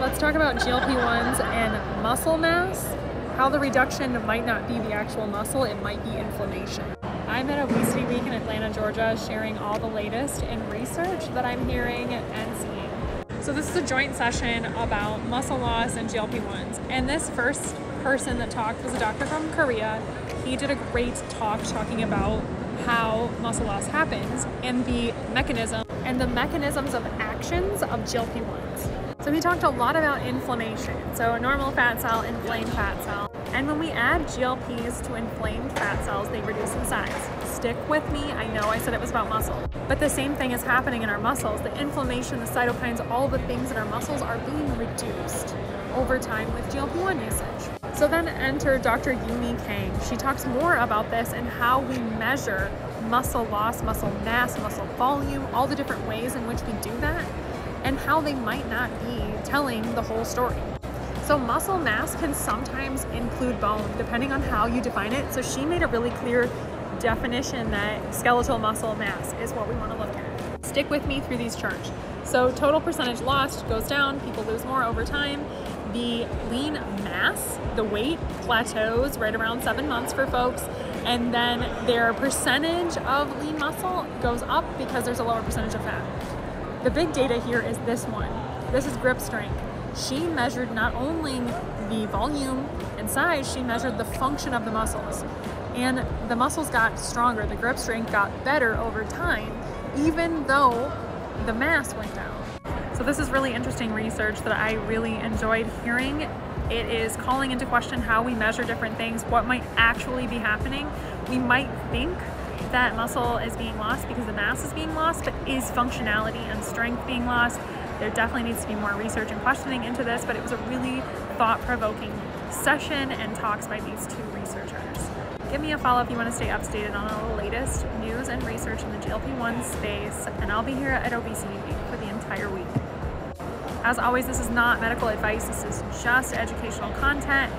Let's talk about GLP-1s and muscle mass, how the reduction might not be the actual muscle, it might be inflammation. I'm at Obesity Week in Atlanta, Georgia, sharing all the latest in research that I'm hearing and seeing. So this is a joint session about muscle loss and GLP-1s. And this first person that talked was a doctor from Korea. He did a great talk talking about how muscle loss happens and the mechanism and the mechanisms of actions of GLP-1s. So he talked a lot about inflammation. So a normal fat cell, inflamed fat cell. And when we add GLPs to inflamed fat cells, they reduce in size. Stick with me, I know I said it was about muscle. But the same thing is happening in our muscles. The inflammation, the cytokines, all the things in our muscles are being reduced over time with GLP-1 usage. So then enter Dr. Yumi Kang. She talks more about this and how we measure muscle loss, muscle mass, muscle volume, all the different ways in which we do that, and how they might not be telling the whole story. So muscle mass can sometimes include bone, depending on how you define it. So she made a really clear definition that skeletal muscle mass is what we want to look at. Stick with me through these charts. So total percentage lost goes down, people lose more over time, the lean mass, the weight plateaus right around seven months for folks, and then their percentage of lean muscle goes up because there's a lower percentage of fat. The big data here is this one. This is grip strength. She measured not only the volume and size, she measured the function of the muscles. And the muscles got stronger, the grip strength got better over time, even though the mass went down. So this is really interesting research that I really enjoyed hearing. It is calling into question how we measure different things, what might actually be happening. We might think that muscle is being lost because the mass is being lost, but is functionality and strength being lost? There definitely needs to be more research and questioning into this, but it was a really thought-provoking session and talks by these two researchers. Give me a follow if you want to stay up to date on all the latest news and research in the GLP-1 space, and I'll be here at Obesity Week for the entire week. As always, this is not medical advice, this is just educational content.